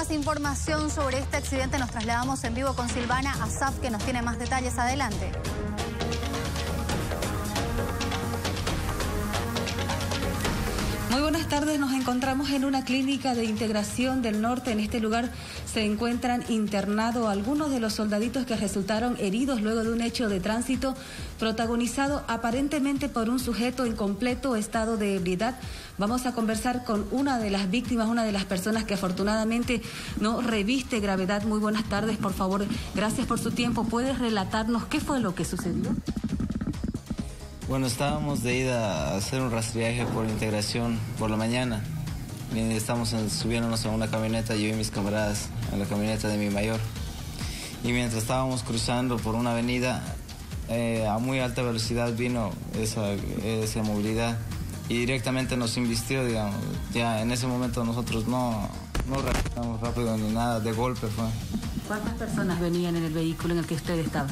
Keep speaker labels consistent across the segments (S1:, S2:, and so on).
S1: Más información sobre este accidente nos trasladamos en vivo con Silvana Asaf que nos tiene más detalles. Adelante.
S2: Tardes, nos encontramos en una clínica de integración del norte. En este lugar se encuentran internados algunos de los soldaditos que resultaron heridos luego de un hecho de tránsito protagonizado aparentemente por un sujeto en completo estado de ebriedad. Vamos a conversar con una de las víctimas, una de las personas que afortunadamente no reviste gravedad. Muy buenas tardes, por favor. Gracias por su tiempo. ¿Puedes relatarnos qué fue lo que sucedió?
S3: Bueno, estábamos de ida a hacer un rastreaje por integración por la mañana. Estamos subiéndonos a una camioneta, yo y mis camaradas, en la camioneta de mi mayor. Y mientras estábamos cruzando por una avenida, eh, a muy alta velocidad vino esa, esa movilidad y directamente nos invistió, digamos. Ya en ese momento nosotros no, no reaccionamos rápido ni nada, de golpe fue.
S2: ¿Cuántas personas venían en el vehículo en el que usted estaba?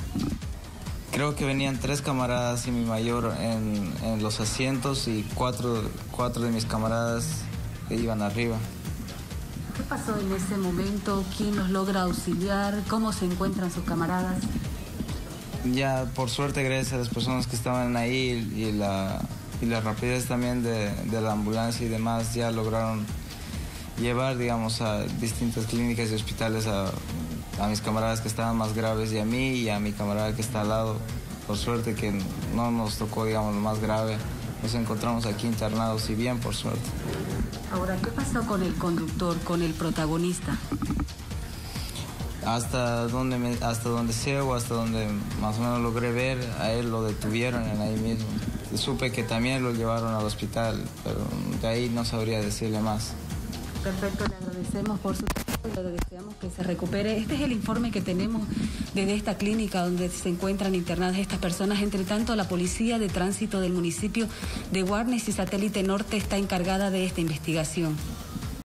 S3: Creo que venían tres camaradas y mi mayor en, los asientos y cuatro, cuatro de mis camaradas que iban arriba.
S2: ¿Qué pasó en ese momento? ¿Quién los logra auxiliar? ¿Cómo se encuentran sus camaradas?
S3: Ya, por suerte, gracias a las personas que estaban ahí y la, y la rapidez también de, de la ambulancia y demás, ya lograron llevar, digamos, a distintas clínicas y hospitales a a mis camaradas que estaban más graves y a mí y a mi camarada que está al lado. Por suerte que no nos tocó, digamos, lo más grave. Nos encontramos aquí internados y bien, por suerte.
S2: Ahora, ¿qué pasó con el conductor, con el protagonista?
S3: Hasta donde, me, hasta donde sé o hasta donde más o menos logré ver, a él lo detuvieron en ahí mismo. Supe que también lo llevaron al hospital, pero de ahí no sabría decirle más.
S2: Perfecto, le agradecemos por su deseamos que se recupere. Este es el informe que tenemos desde esta clínica donde se encuentran internadas estas personas. Entre tanto, la Policía de Tránsito del municipio de Guarnes y Satélite Norte está encargada de esta investigación.